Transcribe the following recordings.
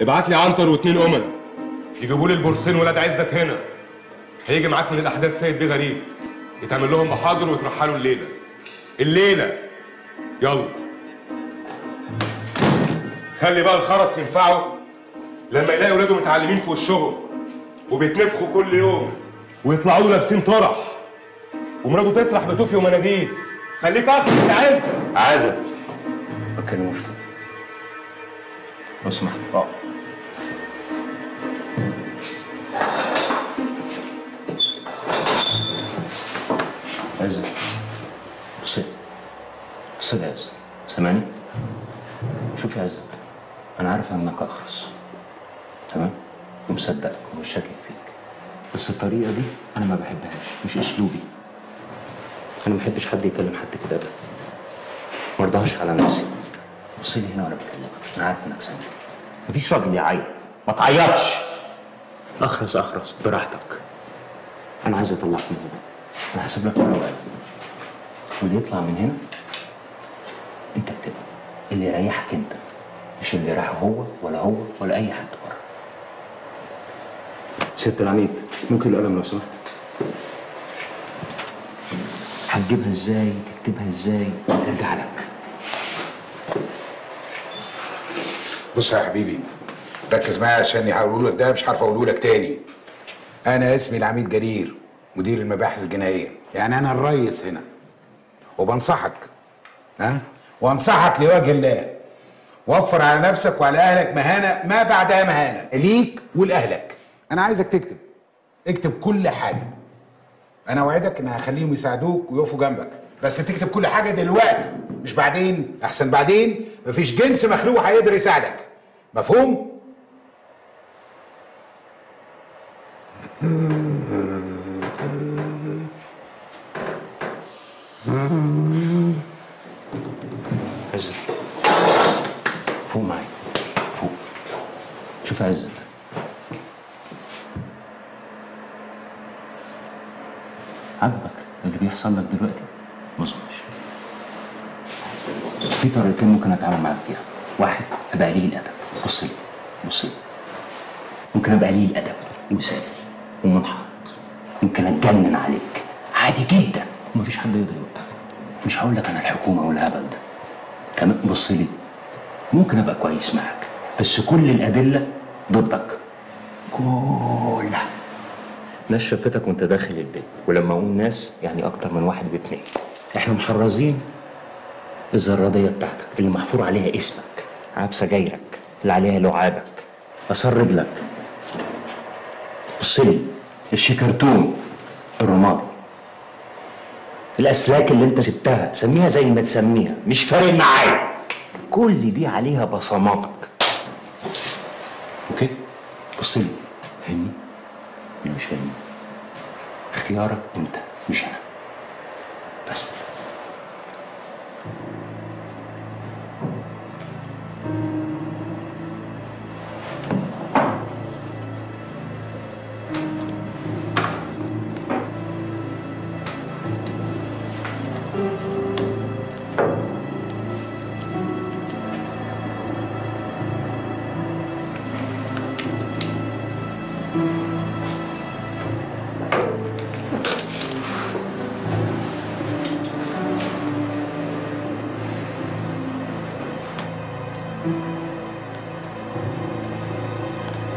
ابعت لي عنتر واتنين امنا يجيبوا لي البورسين ولاد عزت هنا. هيجي معاك من الأحداث سيد بيه غريب. يتعمل لهم محاضر ويترحلوا الليلة. الليلة. يلا. خلي بقى الخرس ينفعه لما يلاقي ولاده متعلمين في وشهم وبيتنفخوا كل يوم ويطلعوا له لابسين طرح ومراته تسرح بتوفي ومناديل. خليك أصلا يا عز عازل ما تكلموش كده لو سمحت. آه. بصي يا عزت سامعني؟ شوف يا عزت أنا عارف إنك اخرس تمام؟ ومصدقك ومش شاكك فيك. بس الطريقة دي أنا ما بحبهاش مش أسلوبي. أنا ما بحبش حد يكلم حد كده ابدا. ما ارضاش على نفسي. بص لي هنا وأنا بكلمك. أنا عارف إنك سامع. مفيش راجل يعيط. ما تعيطش. أخرس أخرس براحتك. أنا عايز أطلعك من هنا. أنا هسيب لك ورقه واللي يطلع من هنا انت اكتبه اللي يريحك انت. مش اللي يريحه هو ولا هو ولا اي حد بره. سيادة العميد ممكن القلم لو سمحت؟ هتجيبها إزاي؟ تكتبها إزاي؟ ترجع لك. بص يا حبيبي ركز معايا عشان هقوله لك ده مش عارف اقوله لك تاني. أنا اسمي العميد جرير مدير المباحث الجنائية. يعني أنا الريس هنا. وبنصحك. ها؟ وانصحك لوجه الله. وفر على نفسك وعلى أهلك مهانة ما بعدها مهانة. ليك ولأهلك. أنا عايزك تكتب. اكتب كل حاجة. أنا اوعدك إن هخليهم يساعدوك ويقفوا جنبك. بس تكتب كل حاجة دلوقتي. مش بعدين أحسن بعدين. مفيش جنس مخلوق هيقدر يساعدك. مفهوم؟ عزت فوق معايا. فوق. شوف عزت عجبك اللي بيحصل لك دلوقتي؟ ما في طريقتين ممكن أتعامل معاك فيها. واحد أبقى قليل الأدب. بص لي بص لي. ممكن أبقى قليل الأدب وسافل ومنحط. ممكن أتجنن عليك. عادي جدا. ومفيش حد يقدر يوقفني مش هقول لك أنا الحكومة والهبل ده. تمام؟ بص لي. ممكن أبقى كويس معاك بس كل الأدلة ضدك. كلها ناس شافتك وأنت داخل البيت ولما أقول ناس يعني أكتر من واحد باتنين. إحنا محرزين الزراديه بتاعتك اللي محفور عليها اسمك عاب سجايرك اللي عليها لعابك. اثار رجلك بص لي. الشيكرتون الرمادي. الأسلاك اللي انت سبتها سميها زي ما تسميها مش فارق معايا. كل دي عليها بصماتك. أوكي؟ بص لي. فاهمني؟ اللي مش فاهمني. اختيارك انت مش أنا. بس.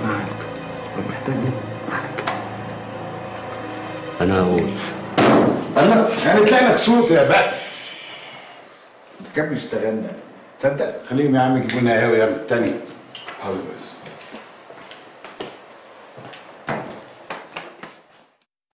معاك لو محتاج معاك أنا هقول. الله يعني طلع لك صوت يا بقف. أنت كان اشتغلنا تصدق؟ خليهم يا عم يجيبوا لنا قهوه يلا تاني. حاضر بس.